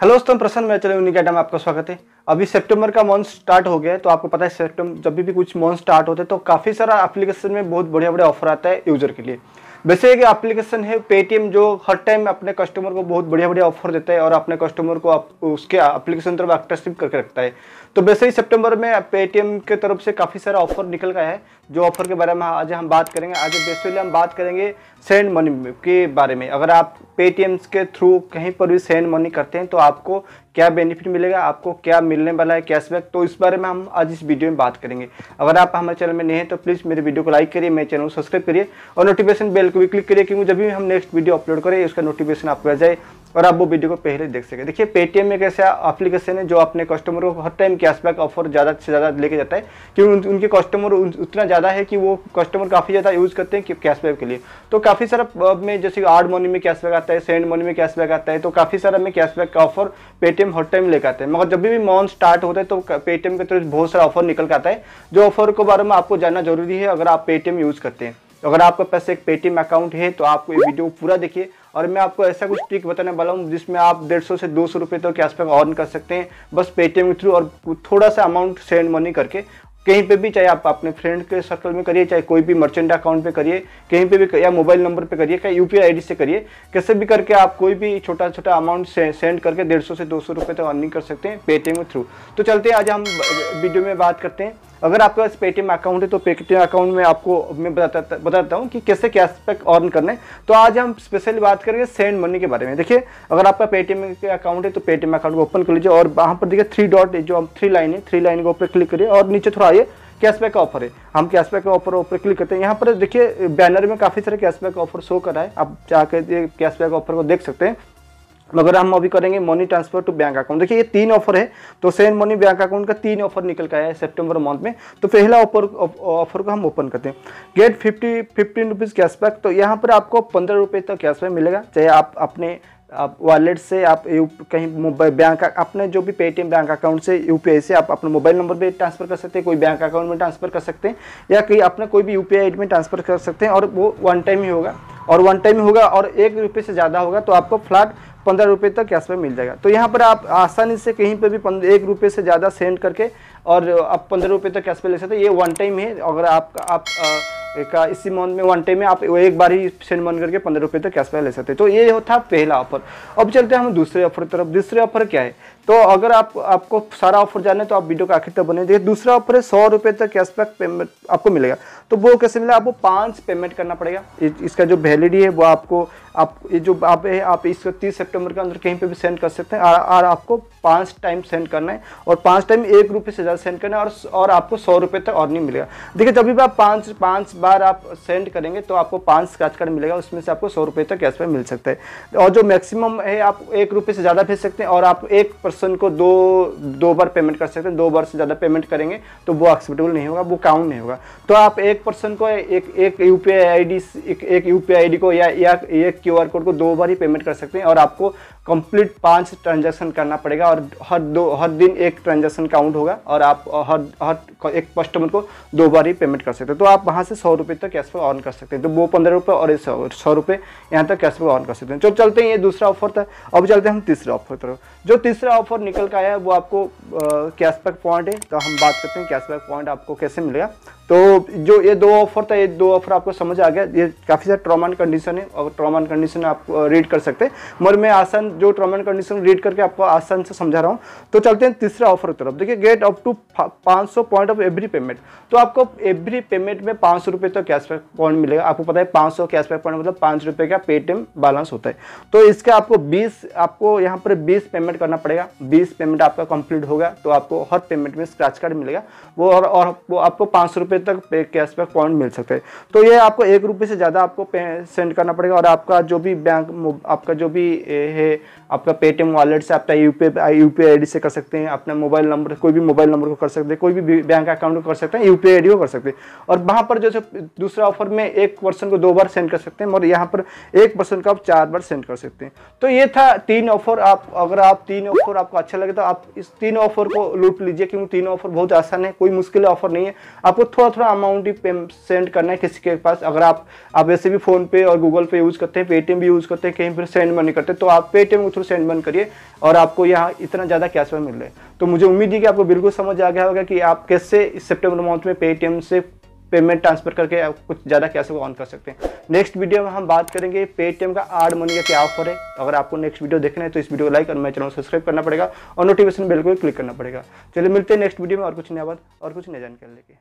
Hello दोस्तों प्रसन्न मैं चले उन्हीं में आपका स्वागत है। अभी सितंबर का मंथ स्टार्ट हो गया है तो आपको पता है सितंबर, जब भी कुछ मंथ स्टार्ट होते हैं तो काफ़ी सारा एप्लीकेशन में बहुत बढ़िया बढ़िया ऑफ़र आता है यूज़र के लिए। वैसे एक एप्लीकेशन है पेटीएम जो हर टाइम अपने कस्टमर को बहुत बढ़िया बढ़िया ऑफ़र देता है और अपने कस्टमर को आप, उसके एप्लीकेशन तरफ़ एक्टिव करके रखता है। तो वैसे ही सितंबर में पेटीएम के तरफ़ से काफ़ी सारा ऑफ़र निकल गया है जो ऑफ़र के बारे में आज हम बात करेंगे। आज बेसिकली हम बात करेंगे सेंड मनी के बारे में। अगर आप पेटीएम के थ्रू कहीं पर भी सेंड मनी करते हैं तो आपको क्या बेनिफिट मिलेगा आपको क्या मिलने वाला है कैशबैक तो इस बारे में हम आज इस वीडियो में बात करेंगे। अगर आप हमारे चैनल में नहीं हैं तो प्लीज़ मेरे वीडियो को लाइक करिए मेरे चैनल को सब्सक्राइब करिए और नोटिफिकेशन बेल को भी क्लिक करिए क्योंकि जब भी हम नेक्स्ट वीडियो अपलोड करें, उसका नोटिफिकेशन आपको आ जाए और आप वो वीडियो को पहले देख सके। देखिए पेटीएम एक ऐसा एप्लीकेशन है जो अपने कस्टमर को हर टाइम कैशबैक ऑफ़र ज़्यादा से ज़्यादा लेके जाता है क्योंकि उनके कस्टमर उतना ज़्यादा है कि वो कस्टमर काफ़ी ज़्यादा यूज़ करते हैं कैशबैक के लिए। तो काफ़ी सारा में जैसे आर्ड मनी में कैशबैक आता है सेंड मनी में कैशबैक आता है तो काफ़ी सारा में कैशबैक का ऑफ़र पेटीएम हर टाइम लेकर आते हैं। मगर जब भी मॉन स्टार्ट होता है तो पेटीएम के तरफ़ बहुत सारा ऑफ़र निकल कर आता है। जो ऑफ़र के बारे में आपको जानना ज़रूरी है, अगर आप पेटीएम यूज़ करते हैं। अगर आपके पास एक पेटीएम अकाउंट है तो आपको ये वीडियो पूरा देखिए। और मैं आपको ऐसा कुछ ट्रिक बताने वाला हूँ जिसमें आप डेढ़ सौ से दो सौ रुपये तक कैशबैक अर्न कर सकते हैं। बस पेटीएम के थ्रू और थोड़ा सा अमाउंट सेंड मनी करके कहीं पे भी चाहे आप अपने फ्रेंड के सर्कल में करिए चाहे कोई भी मर्चेंट अकाउंट पे करिए कहीं पे भी या मोबाइल नंबर पे करिए या यूपीआई आईडी से करिए कैसे भी करके आप कोई भी छोटा छोटा अमाउंट से, सेंड करके डेढ़ सौ से दो सौ रुपये तक अर्निंग कर सकते हैं पेटीएम के थ्रू तो चलते हैं आज हम वीडियो में बात करते हैं। अगर आपके पास पेटीएम अकाउंट है तो पेटीएम अकाउंट में आपको मैं बताता बताता हूँ कि कैसे कैशबैक अर्न करना है। तो आज हम स्पेशली बात करेंगे सेंड मनी के बारे में। देखिए, अगर आपका पेटीएम के अकाउंट है तो पेटीएम अकाउंट को ओपन कर लीजिए और वहाँ पर देखिए थ्री डॉट जो हम थ्री लाइन है थ्री लाइन के ऊपर क्लिक करिए और नीचे थोड़ा आइए कैशबैक का ऑफ़र है। हम कैशबैक का ऑफ़र ऊपर क्लिक करते हैं। यहाँ पर देखिए बैनर में काफ़ी सारे कैशबैक ऑफ़र शो कर रहा है। आप जाकर कैशबैक ऑफ़र को देख सकते हैं। मगर हम अभी करेंगे money transfer to bank account देखिए ये तीन ऑफ़र है तो सेंड मनी बैंक अकाउंट का तीन ऑफ़र निकल का है सितंबर मंथ में। तो पहला ऑफ़र ऑफ़र को हम ओपन करते हैं। Get fifty fifteen rupees cashback तो यहाँ पर आपको पंद्रह रुपये तक तो कैशबैक मिलेगा। चाहे आप अपने, आप वॉलेट से आप कहीं मोबाइल बैंक अपने जो भी पेटीएम बैंक अकाउंट से यूपीआई से आप अपने मोबाइल नंबर पे ट्रांसफ़र कर सकते हैं, कोई बैंक अकाउंट में ट्रांसफ़र कर सकते हैं, या कहीं अपना कोई भी यूपीआई में ट्रांसफ़र कर सकते हैं, और वो वन टाइम ही होगा। और वन टाइम होगा, और एक रुपये से ज़्यादा होगा तो आपको फ्लैट पंद्रह रुपये तक कैशबैक मिल जाएगा। तो यहाँ पर आप आसानी से कहीं पर भी एक रुपये से ज़्यादा सेंड करके और आप पंद्रह रुपये तक कैश पे ले सकते हैं। ये वन टाइम है। अगर आप आप एक, इसी मंथ में वन टाइम में आप एक बार ही सेंड मन करके पंद्रह रुपये तक कैशबैक ले सकते हैं। तो ये था पहला ऑफ़र अब चलते हैं हम दूसरे ऑफ़र की तरफ़। दूसरे ऑफ़र क्या है? तो अगर आप, आपको सारा ऑफ़र जाने तो आप वीडियो का आखिर तक बने देखिए। दूसरा ऑफ़र है सौ रुपये तक कैशबैक पेमेंट आपको मिलेगा। तो वो कैसे मिलेगा आपको पाँच पेमेंट करना पड़ेगा। इसका जो वैलिडी है, वो आपको, आप, ये जो आप है, आप इसको तीस सितंबर के अंदर कहीं पे भी सेंड कर सकते हैं। और आपको पाँच टाइम सेंड करना है। और पाँच टाइम एक रुपये से ज़्यादा सेंड करना और और आपको सौ रुपये तक और नहीं मिलेगा। देखिए जब भी आप पाँच पाँच बार आप सेंड करेंगे तो आपको पाँच स्क्रैच कार्ड मिलेगा उसमें से आपको सौ रुपये तक कैशबैक मिल सकता है। और जो मैक्सिमम है आप एक रुपये से ज़्यादा भेज सकते हैं और आप एक पर्सन को दो दो बार पेमेंट कर सकते हैं। दो बार से ज़्यादा पेमेंट करेंगे तो वो एक्सेप्टेबल नहीं होगा वो काउंट नहीं होगा। तो आप एक पर्सन को एक एक यू पी एक, यू पी को या एक क्यूआर कोड को दो बार ही पेमेंट कर सकते हैं और आपको कंप्लीट पाँच ट्रांजैक्शन करना पड़ेगा और हर दो हर दिन एक ट्रांजैक्शन काउंट होगा और आप हर हर एक कस्टमर को दो बार ही पेमेंट कर सकते हैं। तो आप वहाँ से सौ रुपये तक कैशबैक ऑन कर सकते हैं। तो वो पंद्रह रुपये और सौ सौ रुपये यहाँ तक कैशबैक ऑन कर सकते हैं। चलो चलते हैं, ये दूसरा ऑफ़र था। अब चलते हैं हम तीसरा ऑफ़र तरफ़ जो तीसरा ऑफ़र निकल का आया है, वो आपको कैशबैक पॉइंट है। तो हम बात करते हैं कैशबैक पॉइंट आपको कैसे मिलेगा। तो जो ये दो ऑफ़र था, ये दो ऑफ़र आपको समझ आ गया। ये काफ़ी सारा ट्रॉमा कंडीशन है और ट्रॉमा कंडीशन आप रीड कर सकते हैं। मगर मैं आसान, जो ट्रॉमा कंडीशन रीड करके आपको आसान से समझा रहा हूँ। तो चलते हैं तीसरा ऑफ़र की तरफ़। देखिए get up to 500 point of every payment. तो आपको एवरी पेमेंट में पाँच सौ रुपये तक कैशबैक पॉइंट मिलेगा। आपको पता है पाँच सौ कैशबैक पॉइंट मतलब पाँच रुपये का पेटीएम बैलेंस होता है। तो इसके आपको बीस आपको यहाँ पर बीस पेमेंट करना पड़ेगा। बीस पेमेंट आपका कंप्लीट होगा तो आपको हर पेमेंट में स्क्रैच कार्ड मिलेगा। वो और, और वो आपको पाँच सौ रुपये तक कैशबैक पॉइंट मिल सकता है। तो ये आपको एक रुपये से ज़्यादा आपको सेंड करना पड़ेगा और आपका जो भी बैंक आपका जो भी है आपका पेटीएम वॉलेट से आपका U P U P I से कर सकते हैं। अपना मोबाइल नंबर कोई भी मोबाइल नंबर को कर सकते हैं, कोई भी बैंक अकाउंट को कर सकते हैं यू पी आई को कर सकते हैं। और वहाँ पर जैसे दूसरा ऑफ़र में एक पर्सन को दो बार सेंड कर सकते हैं, और यहाँ पर एक पर्सन को आप चार बार सेंड कर सकते हैं। तो ये था तीन ऑफ़र आप, अगर आप तीन ऑफ़र आपको अच्छा लगे तो आप इस तीन ऑफ़र को लूट लीजिए, क्योंकि तीन ऑफ़र बहुत आसान है, कोई मुश्किल ऑफ़र नहीं है। आपको थोड़ा थोड़ा अमाउंट ही सेंड करना है किसी के पास। अगर आप आप वैसे भी फ़ोन पे और गूगल पे यूज़ करते हैं पेटीएम भी यूज़ करते हैं, कहीं पर सेंड मनी करते हैं तो आप पेटीएम के थ्रू सेंड मनी करिए, और आपको यहाँ इतना ज़्यादा कैशबैक मिल रहा है। तो मुझे उम्मीद है कि आपको बिल्कुल समझ आ गया होगा कि आप कैसे इस सेप्टेम्बर मंथ में पेटीएम से पेमेंट ट्रांसफ़र करके आप कुछ ज़्यादा कैसे ऑन कर सकते हैं। नेक्स्ट वीडियो में हम बात करेंगे पेटीएम का आर्ड मनी का क्या ऑफ़र है। अगर आपको नेक्स्ट वीडियो देखना है तो इस वीडियो को लाइक और मेरे चैनल सब्सक्राइब करना पड़ेगा और नोटिफिकेशन बिल को क्लिक करना पड़ेगा। चलिए मिलते हैं नेक्स्ट वीडियो में और कुछ नया बात और कुछ नया जानकारी लेके।